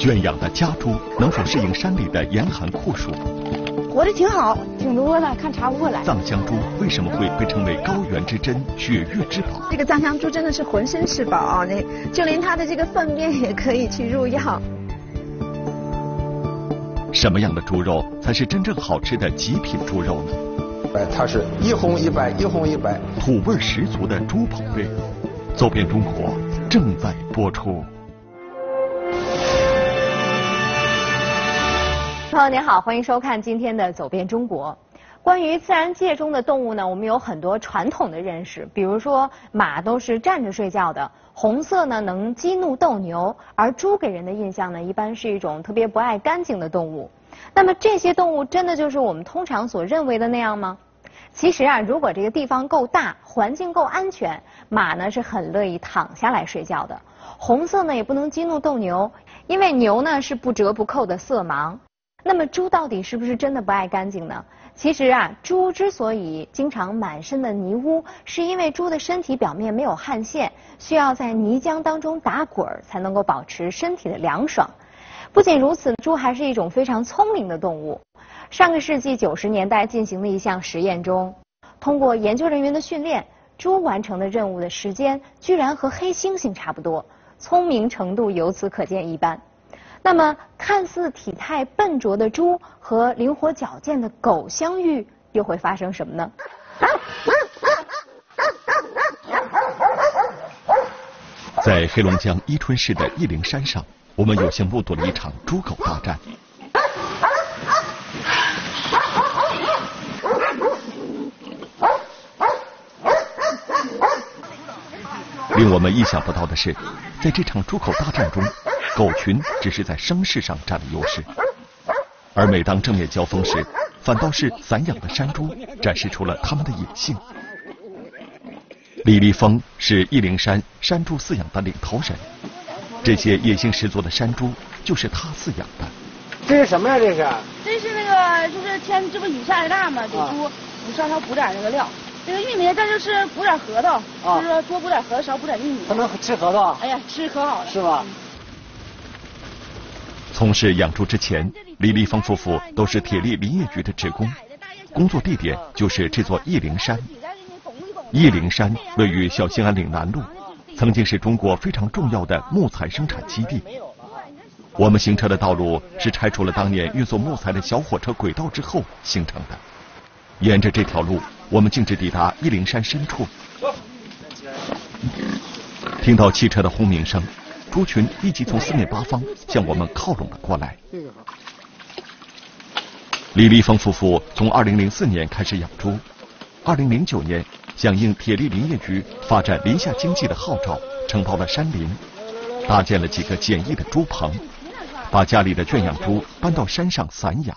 圈养的家猪能否适应山里的严寒酷暑？活得挺好，挺多的，看查不过来。藏香猪为什么会被称为高原之珍、雪域之宝？这个藏香猪真的是浑身是宝啊！那就连它的这个粪便也可以去入药。什么样的猪肉才是真正好吃的极品猪肉呢？哎，它是一红一白，一红一白，土味十足的猪宝贝，走遍中国正在播出。朋友您好，欢迎收看今天的《走遍中国》。关于自然界中的动物呢，我们有很多传统的认识，比如说马都是站着睡觉的，红色呢能激怒斗牛，而猪给人的印象呢，一般是一种特别不爱干净的动物。那么这些动物真的就是我们通常所认为的那样吗？其实啊，如果这个地方够大，环境够安全，马呢是很乐意躺下来睡觉的。红色呢也不能激怒斗牛，因为牛呢是不折不扣的色盲。那么猪到底是不是真的不爱干净呢？其实啊，猪之所以经常满身的泥污，是因为猪的身体表面没有汗腺，需要在泥浆当中打滚儿才能够保持身体的凉爽。不仅如此，猪还是一种非常聪明的动物。上个世纪九十年代进行的一项实验中，通过研究人员的训练，猪完成的任务的时间居然和黑猩猩差不多，聪明程度由此可见一斑。那么，看似体态笨拙的猪和灵活矫健的狗相遇，又会发生什么呢？在黑龙江伊春市的义陵山上，我们有幸目睹了一场猪狗大战。令我们意想不到的是，在这场猪口大战中。狗群只是在声势上占了优势，而每当正面交锋时，反倒是散养的山猪展示出了它们的野性。李立峰是义陵山山猪饲养的领头人，这些野性十足的山猪就是他饲养的。这是什么呀？这是？这是那个，就是天，这不雨下的大嘛，给猪你上头补点那个料。这个玉米，这就是补点核桃，就是说多补点核桃，少补点玉米。它能吃核桃？哎呀，吃可好了。是吧？从事养猪之前，李立峰夫妇都是铁力林业局的职工，工作地点就是这座义陵山。义陵山位于小兴安岭南麓，曾经是中国非常重要的木材生产基地。我们行车的道路是拆除了当年运送木材的小火车轨道之后形成的。沿着这条路，我们径直抵达义陵山深处。听到汽车的轰鸣声。猪群立即从四面八方向我们靠拢了过来。李立峰夫妇从二零零四年开始养猪二零零九年响应铁力林业局发展林下经济的号召，承包了山林，搭建了几个简易的猪棚，把家里的圈养猪搬到山上散养。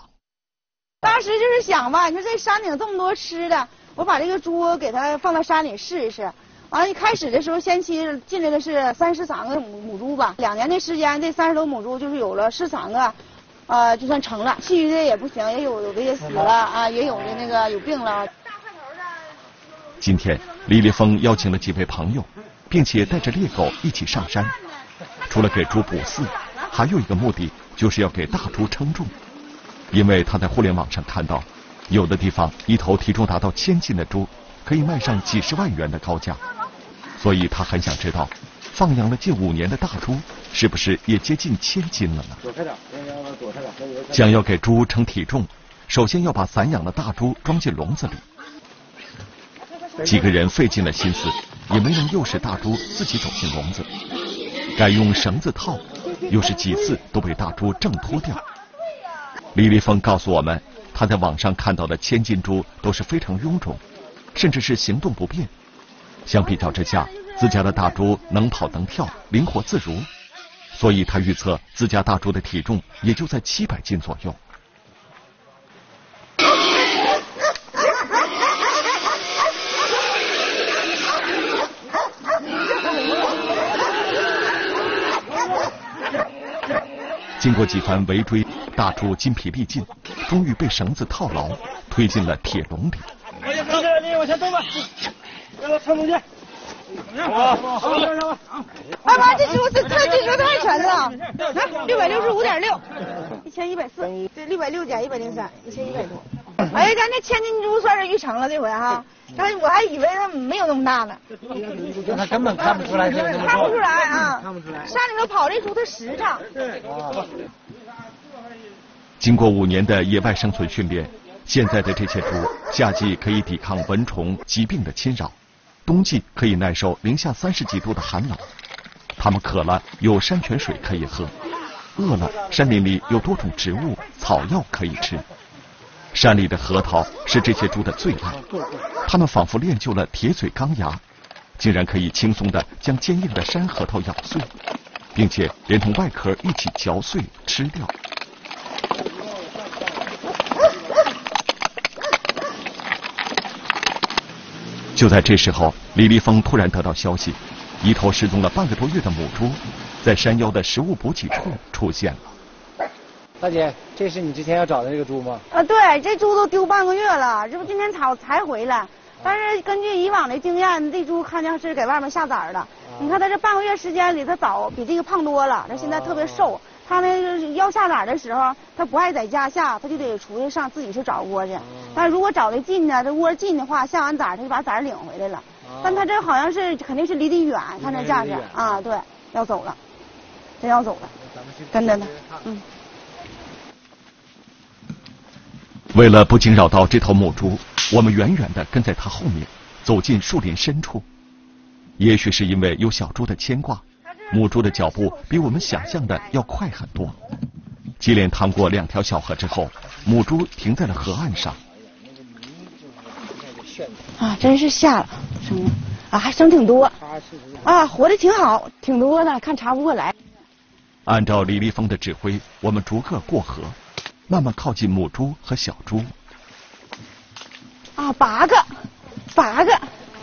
当时就是想吧，你说这山顶这么多吃的，我把这个猪给它放到山里试一试。啊，一开始的时候，先期进来的是三十三个母母猪吧，两年的时间，这三十多母猪就是有了十三个，啊，就算成了。其余的也不行，也有有的也死了啊，也有的那个有病了。今天，李立峰邀请了几位朋友，并且带着猎狗一起上山，除了给猪补饲，还有一个目的就是要给大猪称重，因为他在互联网上看到，有的地方一头体重达到千斤的猪可以卖上几十万元的高价。所以他很想知道，放养了近五年的大猪是不是也接近千斤了呢？想要给猪称体重，首先要把散养的大猪装进笼子里。几个人费尽了心思，也没能诱使大猪自己走进笼子，改用绳子套，又是几次都被大猪挣脱掉。李立峰告诉我们，他在网上看到的千斤猪都是非常臃肿，甚至是行动不便。相比较之下，自家的大猪能跑能跳，灵活自如，所以他预测自家大猪的体重也就在七百斤左右。经过几番围追，大猪筋疲力尽，终于被绳子套牢，推进了铁笼里。我先走，你往前走吧。让他撑出去。好，好，上吧。哎妈，这猪这太这猪太沉了，来六百六十五点六，一千一百四，这六百六减一百零三，一千一百多。哎，咱这千斤猪算是育成了这回哈，但是我还以为它没有那么大呢。它根本看不出来看不出来啊，看不出来。山里头跑这猪它实诚。对。经过五年的野外生存训练，现在的这些猪，夏季可以抵抗蚊虫、疾病的侵扰，冬季可以耐受零下三十几度的寒冷。它们渴了有山泉水可以喝，饿了山林里有多种植物草药可以吃。山里的核桃是这些猪的最爱，它们仿佛练就了铁嘴钢牙，竟然可以轻松地将坚硬的山核桃咬碎，并且连同外壳一起嚼碎吃掉。就在这时候，李立峰突然得到消息，一头失踪了半个多月的母猪，在山腰的食物补给处出现了。大姐，这是你之前要找的那个猪吗？啊，对，这猪都丢半个月了，这不今天才才回来。但是根据以往的经验，这猪看见是给外面下崽了。你看它这半个月时间里，它早比这个胖多了，它现在特别瘦。它那个要下崽的时候，它不爱在家下，它就得出去上自己去找窝去。但如果找的近呢，这窝近的话，下完崽它就把崽领回来了。但它这好像是肯定是离得远，看这架势啊，对，要走了，真要走了，跟着呢，嗯。为了不惊扰到这头母猪，我们远远地跟在它后面，走进树林深处。也许是因为有小猪的牵挂，母猪的脚步比我们想象的要快很多。接连趟过两条小河之后，母猪停在了河岸上。啊，真是下了，生了啊，还生挺多，啊，活的挺好，挺多的，看查不过来。按照李立峰的指挥，我们逐个过河。慢慢靠近母猪和小猪。啊，八个，八个，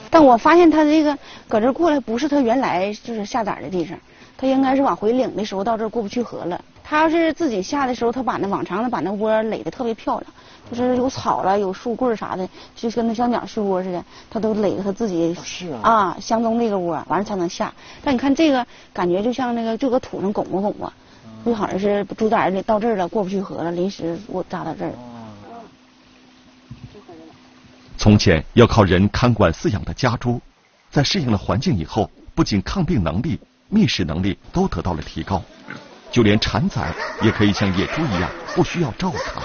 但我发现它这个搁这过来不是它原来就是下崽的地方，它应该是往回领的时候到这过不去河了。它要是自己下的时候，它把那往常的把那窝垒的特别漂亮，就是有草了、有树棍啥的，就跟那小鸟睡窝似的，它都垒的它自己是啊相中那个窝，完了才能下。但你看这个感觉就像那个就搁土上拱吧拱吧。就好像是猪崽儿到这儿了，过不去河了，临时我扎到这儿。从前要靠人看管饲养的家猪，在适应了环境以后，不仅抗病能力、觅食能力都得到了提高，就连产崽也可以像野猪一样，不需要照看。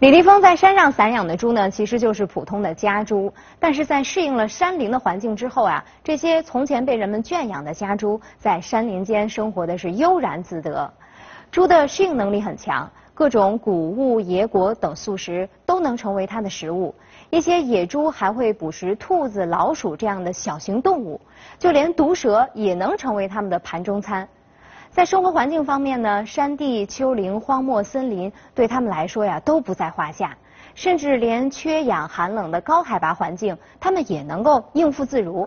李立峰在山上散养的猪呢，其实就是普通的家猪。但是在适应了山林的环境之后啊，这些从前被人们圈养的家猪，在山林间生活的是悠然自得。猪的适应能力很强，各种谷物、野果等素食都能成为它的食物。一些野猪还会捕食兔子、老鼠这样的小型动物，就连毒蛇也能成为它们的盘中餐。在生活环境方面呢，山地、丘陵、荒漠、森林对他们来说呀都不在话下，甚至连缺氧、寒冷的高海拔环境，他们也能够应付自如。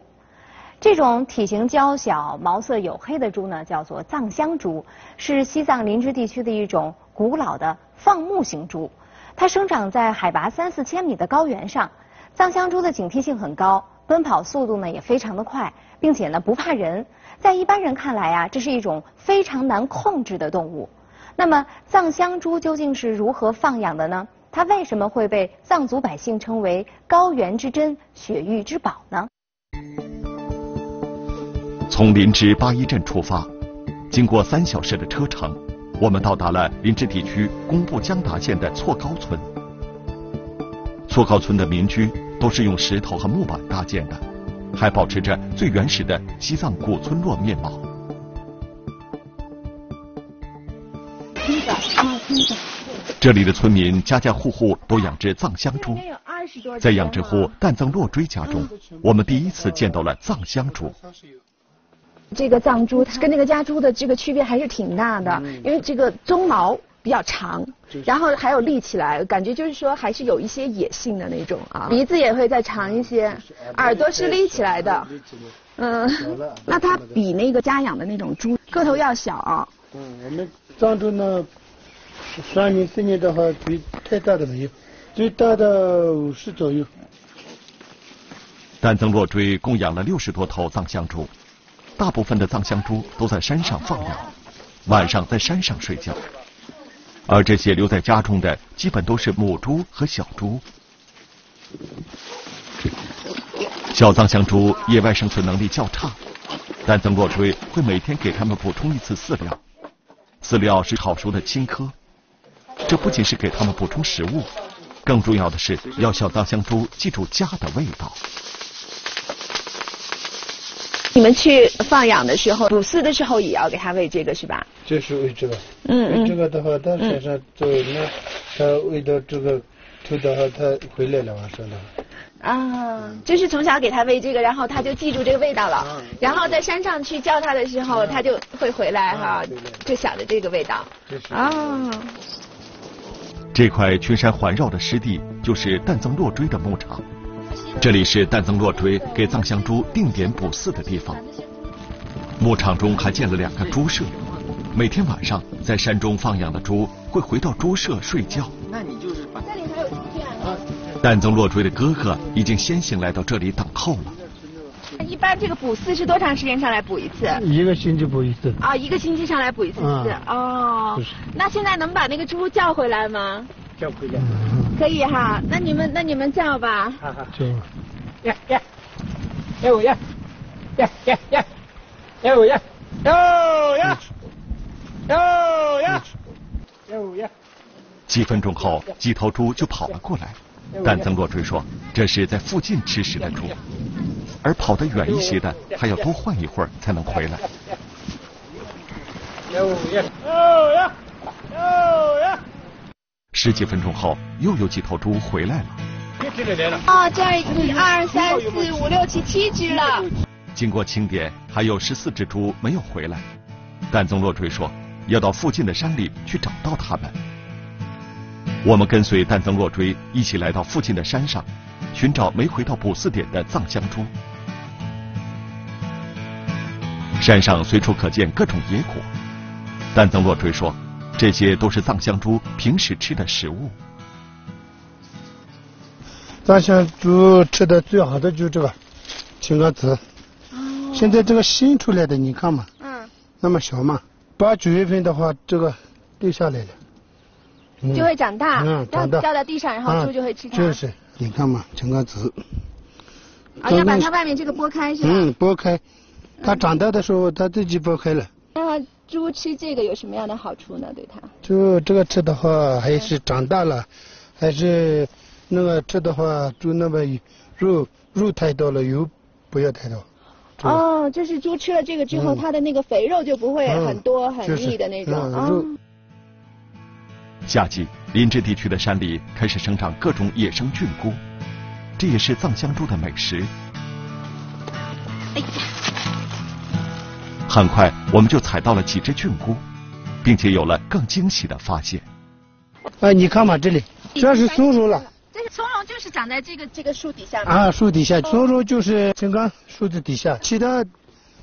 这种体型娇小、毛色黝黑的猪呢，叫做藏香猪，是西藏林芝地区的一种古老的放牧型猪。它生长在海拔三四千米的高原上。藏香猪的警惕性很高，奔跑速度呢也非常的快，并且呢不怕人。在一般人看来啊，这是一种非常难控制的动物。那么，藏香猪究竟是如何放养的呢？它为什么会被藏族百姓称为“高原之珍、雪域之宝”呢？从林芝八一镇出发，经过三小时的车程，我们到达了林芝地区工布江达县的错高村。错高村的民居都是用石头和木板搭建的。还保持着最原始的西藏古村落面貌。这里的村民家家户户都养殖藏香猪，在养殖户淡藏洛追家中，我们第一次见到了藏香猪。这个藏猪跟那个家猪的这个区别还是挺大的，因为这个鬃毛。比较长，然后还有立起来，感觉就是说还是有一些野性的那种啊。鼻子也会再长一些，耳朵是立起来的。嗯，那它比那个家养的那种猪个头要小啊。嗯，我们藏猪呢，三年四年的话，比太大的没有，最大的五十左右。丹增洛追共养了六十多头藏香猪，大部分的藏香猪都在山上放养，晚上在山上睡觉，而这些留在家中的基本都是母猪和小猪。小藏香猪野外生存能力较差，丹增洛追会每天给它们补充一次饲料，饲料是炒熟的青稞，这不仅是给它们补充食物，更重要的是要小藏香猪记住家的味道。你们去放养的时候，捕饲的时候也要给它喂这个是吧？就是喂这个。嗯这个的话，它身上走那，它喂到这个吐的话，它回来了晚上的。啊，就是从小给它喂这个，然后它就记住这个味道了。然后在山上去叫它的时候，它就会回来哈，就想着这个味道。啊。这块群山环绕的湿地就是淡增落锥的牧场。这里是淡增洛追给藏香猪定点补饲的地方。牧场中还建了两个猪舍，每天晚上在山中放养的猪会回到猪舍睡觉。那你就是把那里还有猪圈啊。淡增洛追的哥哥已经先行来到这里等候了。一般这个补饲是多长时间上来补一次？一个星期补一次。啊，一个星期上来补一次饲。哦。那现在能把那个猪叫回来吗？叫回来。可以哈，那你们那你们叫吧。哈哈，叫。呀呀，呀呀，呀呀呀，呀呀，呀呀，呀呀，呀呀。几分钟后，几头猪就跑了过来。但曾洛追说，这是在附近吃食的猪，而跑得远一些的还要多换一会儿才能回来。呀呀，呀呀。十几分钟后，又有几头猪回来了。哦，这儿一二三四五六七七只了。经过清点，还有十四只猪没有回来。但宗洛追说，要到附近的山里去找到它们。我们跟随但增洛追一起来到附近的山上，寻找没回到补饲点的藏香猪。山上随处可见各种野果，但增洛追说。这些都是藏香猪平时吃的食物。藏香猪吃的最好的就是这个青稞子。现在这个新出来的，你看嘛。嗯。那么小嘛，八九月份的话，这个掉下来了。就会长大。嗯，长大。掉在地上，然后猪就会吃它。就是，你看嘛，青稞子。啊，要把它外面这个剥开是吧？嗯，剥开。它长大的时候，它自己剥开了。啊。猪吃这个有什么样的好处呢？对它？猪这个吃的话，还是长大了，还是那个吃的话，猪那么肉肉太多了，油不要太多。哦，就是猪吃了这个之后，它的那个肥肉就不会很多很腻的那种啊。夏季，林芝地区的山里开始生长各种野生菌菇，这也是藏香猪的美食。哎呀！很快，我们就采到了几只菌菇，并且有了更惊喜的发现。哎，你看嘛，这里这是松茸了。这个松茸就是长在这个这个树底下啊，树底下，松茸就是青稞树的底下，其他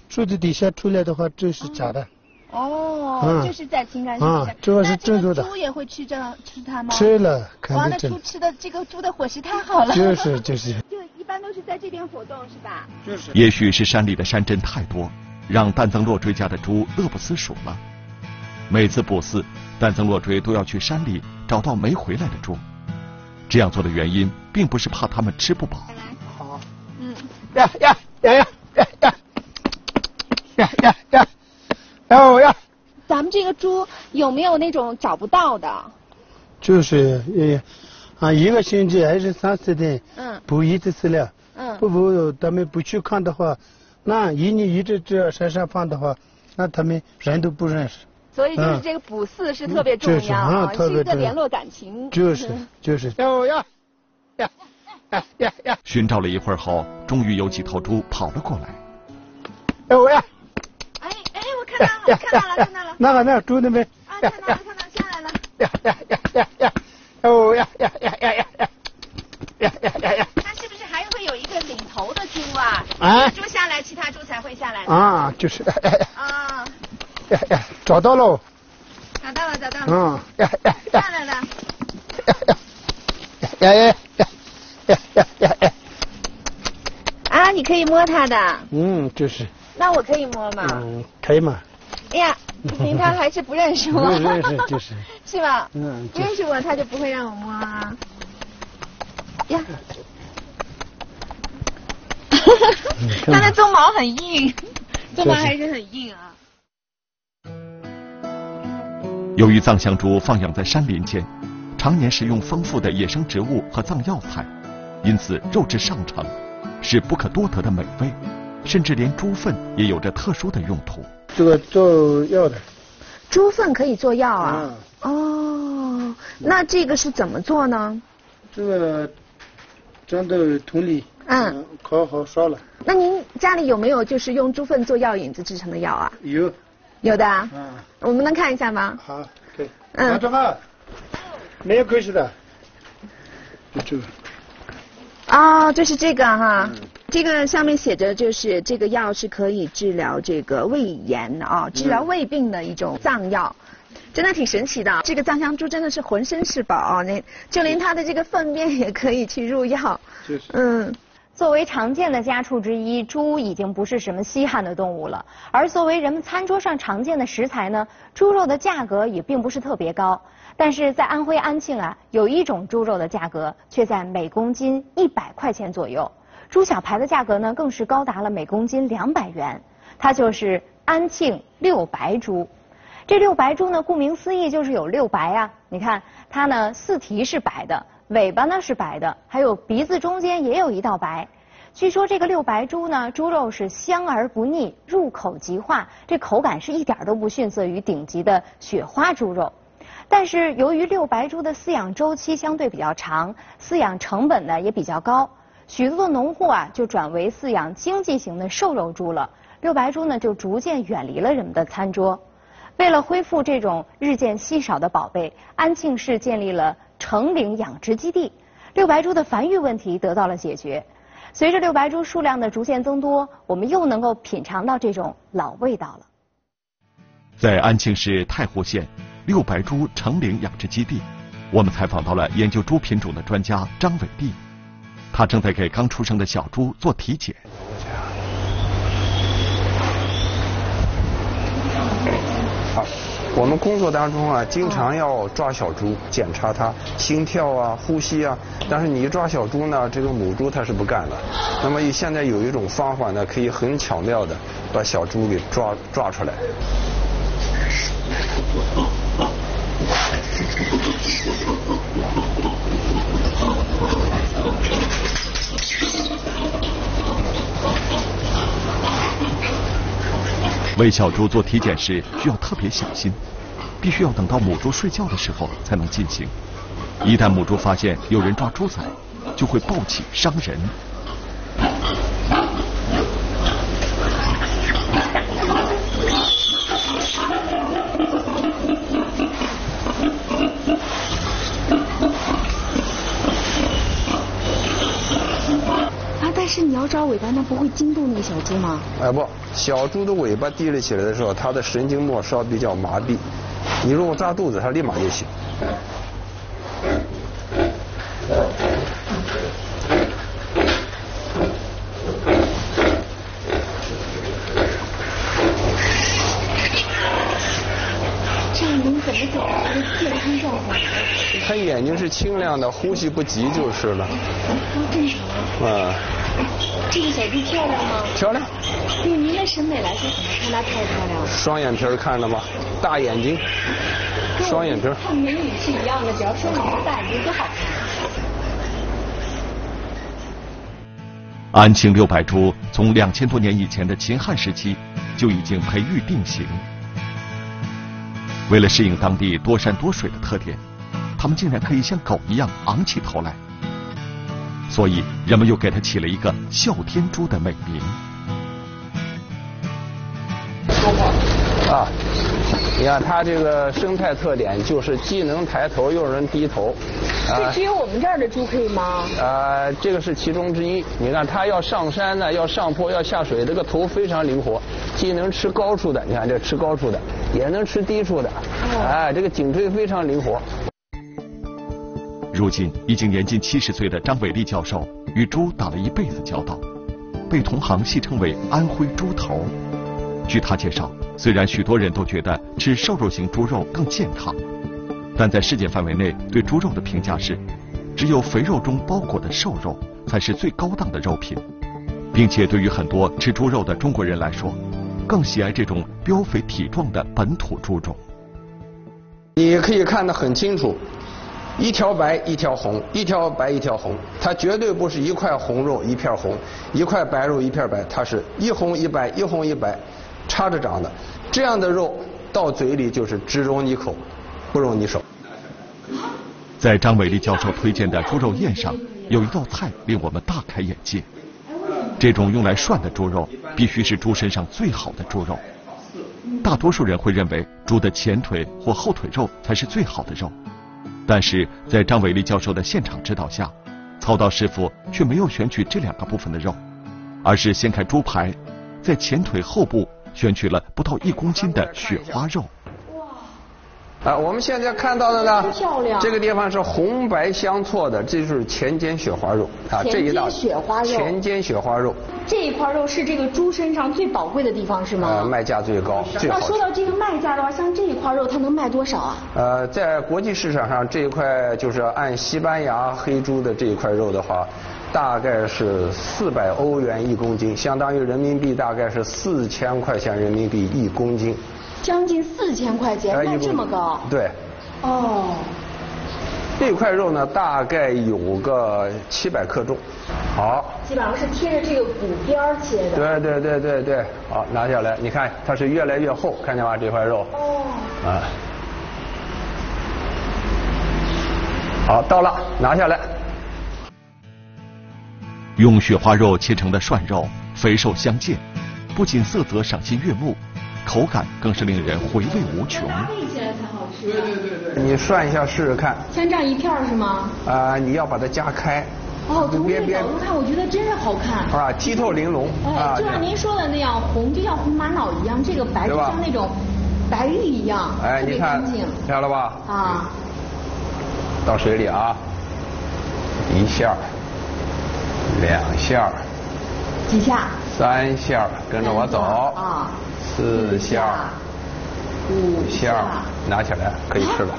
树的底下出来的话，这是假的。哦，就是在青稞树底下。这个是正宗的。猪也会吃这吃它吗？吃了，肯定哇，那猪吃的这个猪的伙食太好了。就是就是。就一般都是在这边活动是吧？就是。也许是山里的山珍太多。让淡增洛追家的猪乐不思蜀了。每次捕饲，淡增洛追都要去山里找到没回来的猪。这样做的原因，并不是怕他们吃不饱。好，嗯，呀呀呀呀呀呀呀呀呀！呀呀！咱们这个猪有没有那种找不到的？就是呃啊，一个星期还是三四天，嗯，补一次饲料，嗯，不补，咱们不去看的话。那一你一直这山上放的话，那他们人都不认识。所以就是这个补饲是特别重要啊，是一个联络感情。就是就是呀呀呀呀呀呀！寻找了一会儿后，终于有几头猪跑了过来。呀呀！哎哎，我看到了，看到了，看到了。那个那个猪那边。啊，看到了，看到下来了。呀呀呀呀呀！哦呀呀呀呀呀呀！呀呀呀呀！头的猪啊，啊，就是啊。找到喽找到了找到了。嗯下来了呀呀呀呀呀呀呀啊你可以摸它的。嗯就是。那我可以摸吗？嗯可以吗？哎呀平常还是不认识我。不认识就是。是吧？嗯不认识我他就不会让我摸啊。呀。他的鬃毛很硬。鬃毛还是很硬啊。由于藏香猪放养在山林间，常年食用丰富的野生植物和藏药材，因此肉质上乘，是不可多得的美味。甚至连猪粪也有着特殊的用途。这个做药的。猪粪可以做药啊？哦，那这个是怎么做呢？这个装到桶里。嗯，烤好烧了。那您家里有没有就是用猪粪做药引子制成的药啊？有，有的。嗯，我们能看一下吗？好，可以。嗯，这个没有关系的，就这个。哦，就是这个哈，这个上面写着就是这个药是可以治疗这个胃炎啊，治疗胃病的一种藏药，真的挺神奇的。这个藏香猪真的是浑身是宝啊，那就连它的这个粪便也可以去入药。就是。嗯。作为常见的家畜之一，猪已经不是什么稀罕的动物了。而作为人们餐桌上常见的食材呢，猪肉的价格也并不是特别高。但是在安徽安庆啊，有一种猪肉的价格却在每公斤一百块钱左右。猪小排的价格呢，更是高达了每公斤两百元。它就是安庆六白猪。这六白猪呢，顾名思义就是有六白啊。你看它呢，四蹄是白的。尾巴呢是白的，还有鼻子中间也有一道白。据说这个六白猪呢，猪肉是香而不腻，入口即化，这口感是一点都不逊色于顶级的雪花猪肉。但是由于六白猪的饲养周期相对比较长，饲养成本呢也比较高，许多的农户啊就转为饲养经济型的瘦肉猪了。六白猪呢就逐渐远离了人们的餐桌。为了恢复这种日渐稀少的宝贝，安庆市建立了。成岭养殖基地，六白猪的繁育问题得到了解决。随着六白猪数量的逐渐增多，我们又能够品尝到这种老味道了。在安庆市太湖县六白猪成岭养殖基地，我们采访到了研究猪品种的专家张伟丽，他正在给刚出生的小猪做体检。我们工作当中啊，经常要抓小猪，检查它心跳啊、呼吸啊。但是你一抓小猪呢，这个母猪它是不干的。那么现在有一种方法呢，可以很巧妙的把小猪给抓抓出来。为小猪做体检时需要特别小心，必须要等到母猪睡觉的时候才能进行。一旦母猪发现有人抓猪仔，就会暴起伤人。是你要抓尾巴，那不会惊动那个小猪吗？哎不，小猪的尾巴提了起来的时候，它的神经末梢比较麻痹。你如果扎肚子，它立马就醒。这样能怎么走？它的健康状况？它眼睛是清亮的，呼吸不急就是了。正常。啊。这个小猪漂亮吗？漂亮。对您的审美来说，怎么看它太漂亮了？双眼皮看了吗？大眼睛，双眼皮看美女是一样的，只要双眼皮、大眼睛都好看。安庆六百株从两千多年以前的秦汉时期就已经培育定型。为了适应当地多山多水的特点，它们竟然可以像狗一样昂起头来。所以，人们又给它起了一个“哮天猪”的美名。说话啊！你看它这个生态特点，就是既能抬头，又能低头。这只有我们这儿的猪可以吗？呃，这个是其中之一。你看它要上山呢，要上坡，要下水，这个头非常灵活，既能吃高处的，你看这吃高处的，也能吃低处的。哎，这个颈椎非常灵活。如今已经年近七十岁的张伟丽教授与猪打了一辈子交道，被同行戏称为“安徽猪头”。据他介绍，虽然许多人都觉得吃瘦肉型猪肉更健康，但在世界范围内对猪肉的评价是，只有肥肉中包裹的瘦肉才是最高档的肉品，并且对于很多吃猪肉的中国人来说，更喜爱这种膘肥体壮的本土猪种。你可以看得很清楚。一条白一条红，一条白一条红，它绝对不是一块红肉一片红，一块白肉一片白，它是一红一白，一红一白，插着长的。这样的肉到嘴里就是只容你口，不容你手。在张伟丽教授推荐的猪肉宴上，有一道菜令我们大开眼界。这种用来涮的猪肉，必须是猪身上最好的猪肉。大多数人会认为猪的前腿或后腿肉才是最好的肉。但是在张伟丽教授的现场指导下，操刀师傅却没有选取这两个部分的肉，而是掀开猪排，在前腿后部选取了不到一公斤的雪花肉。啊，我们现在看到的呢，这个地方是红白相错的，这就是前肩雪花肉啊，这一道雪花肉，前肩雪花肉，这一块肉是这个猪身上最宝贵的地方是吗？呃，卖价最高，最那说到这个卖价的话，像这一块肉它能卖多少啊？呃，在国际市场上这一块就是按西班牙黑猪的这一块肉的话，大概是四百欧元一公斤，相当于人民币大概是四千块钱人民币一公斤。将近四千块钱，卖这么高？对。哦。这块肉呢，大概有个七百克重。好。基本上是贴着这个骨边切的。对对对对对，好，拿下来，你看它是越来越厚，看见吗？这块肉。哦。啊。好，到了，拿下来。用雪花肉切成的涮肉，肥瘦相间，不仅色泽赏心悦目。口感更是令人回味无穷。搭配起来才好吃。对对对对。你涮一下试试看。像这样一片是吗？啊，你要把它夹开。哦，从这个角度看，我觉得真是好看。啊，剔透玲珑。哎，就像您说的那样，红就像红玛瑙一样，这个白就像那种白玉一样，哎，你看，漂亮了吧？啊。到水里啊，一下，两下。几下？三下，跟着我走。啊。四下，五下，拿起来可以吃了。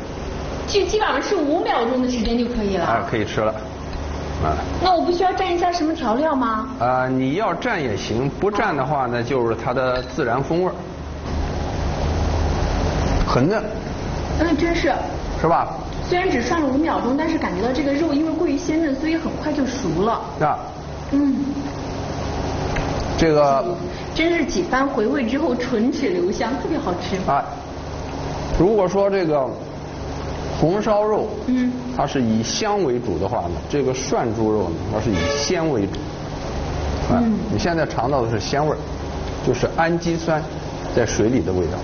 就基本上是五秒钟的时间就可以了。啊，可以吃了。啊。那我不需要蘸一下什么调料吗？啊，你要蘸也行，不蘸的话呢，就是它的自然风味。很嫩。嗯，真是。是吧？虽然只涮了五秒钟，但是感觉到这个肉因为过于鲜嫩，所以很快就熟了。啊。嗯。这个。真是几番回味之后，唇齿留香，特别好吃。啊，如果说这个红烧肉，嗯，它是以香为主的话呢，这个涮猪肉呢，它是以鲜为主。嗯，你现在尝到的是鲜味儿，就是氨基酸在水里的味道。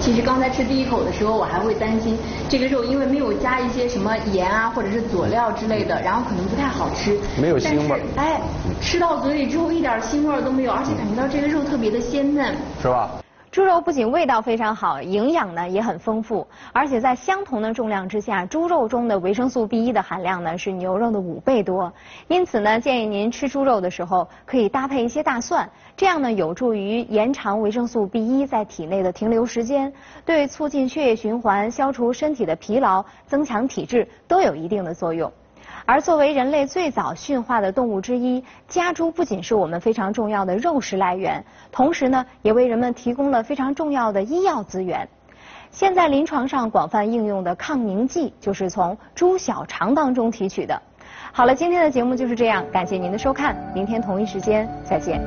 其实刚才吃第一口的时候，我还会担心这个肉因为没有加一些什么盐啊，或者是佐料之类的，然后可能不太好吃。没有腥味。哎，吃到嘴里之后一点腥味都没有，而且感觉到这个肉特别的鲜嫩。是吧？猪肉不仅味道非常好，营养呢也很丰富，而且在相同的重量之下，猪肉中的维生素 B 一的含量呢是牛肉的五倍多。因此呢，建议您吃猪肉的时候可以搭配一些大蒜，这样呢有助于延长维生素 B 一在体内的停留时间，对促进血液循环、消除身体的疲劳、增强体质都有一定的作用。而作为人类最早驯化的动物之一，家猪不仅是我们非常重要的肉食来源，同时呢，也为人们提供了非常重要的医药资源。现在临床上广泛应用的抗凝剂，就是从猪小肠当中提取的。好了，今天的节目就是这样，感谢您的收看，明天同一时间再见。